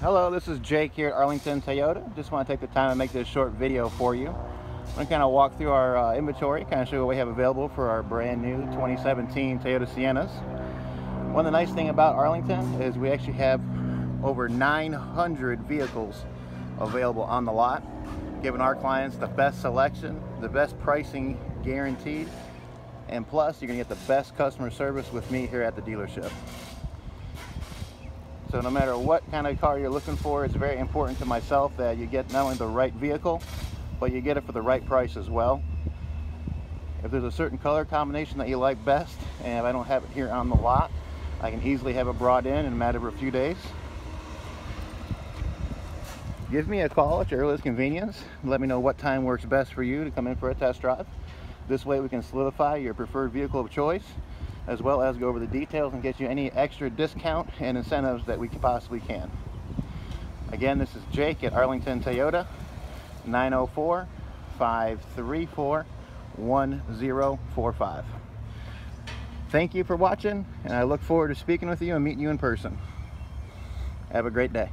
Hello, this is Jake here at Arlington Toyota. Just want to take the time to make this short video for you. I'm going to kind of walk through our uh, inventory, kind of show what we have available for our brand new 2017 Toyota Siennas. One of the nice thing about Arlington is we actually have over 900 vehicles available on the lot, giving our clients the best selection, the best pricing guaranteed, and plus you're going to get the best customer service with me here at the dealership. So no matter what kind of car you're looking for, it's very important to myself that you get not only the right vehicle, but you get it for the right price as well. If there's a certain color combination that you like best, and if I don't have it here on the lot, I can easily have it brought in in a matter of a few days. Give me a call at your earliest convenience. Let me know what time works best for you to come in for a test drive. This way we can solidify your preferred vehicle of choice as well as go over the details and get you any extra discount and incentives that we possibly can. Again, this is Jake at Arlington Toyota, 904-534-1045. Thank you for watching, and I look forward to speaking with you and meeting you in person. Have a great day.